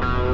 Bye.